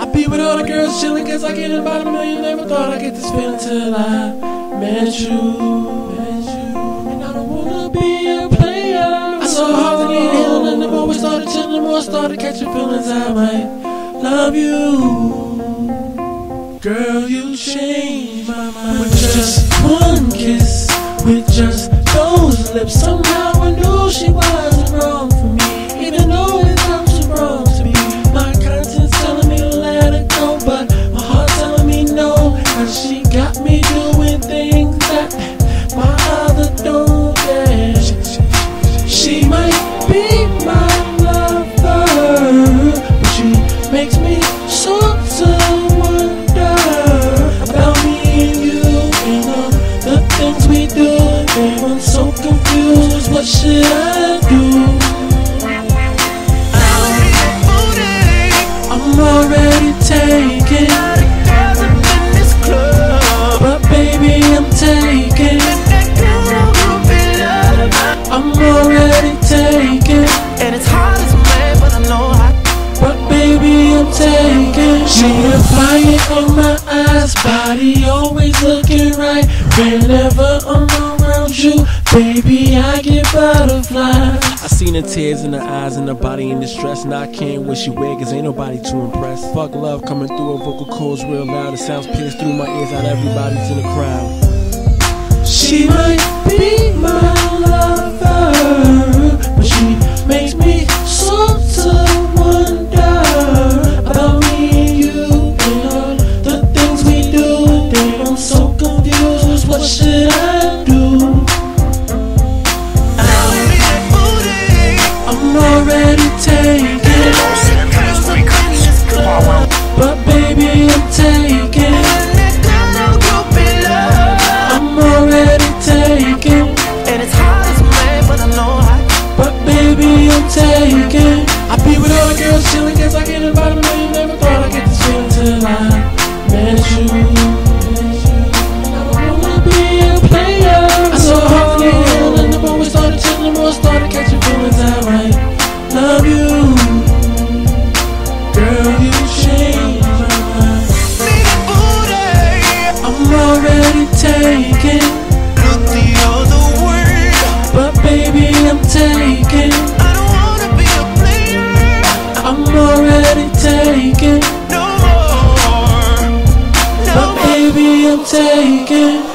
I be with all the girls chillin' cause I get about a million. Never thought I'd get this feeling till I met you. And I don't wanna be a player. I saw how to get healed, and the more we started chillin', the more I started catching feelings. I might love you. Girl, you changed my mind. With just one kiss, with just those lips, somehow I knew she wasn't wrong What should I do? I'm already taken, but baby I'm taken. I'm already taken. And it's hard as a man, but I know I But baby, I'm taken. She a fire in my eyes, body always looking right. Whenever I'm around you, baby, I get butterflies. I seen the tears in her eyes and her body in distress. And I can't wish you away, cause ain't nobody too impressed. Fuck love coming through her vocal cords real loud. It sounds pierced through my ears out everybody's in the crowd. She might be my lover, but she makes me so to wonder about me and you and all the things we do. I'm so confused. What should I But baby, I'm taken. I be with all the girls chilling, guess I get about a million. Never thought I'd get to chill till I met you. I wanna be a player. I saw and the more we started the more I started catching feelings. I love you. Girl, you changed my mind. I'm already taken. I'm taking.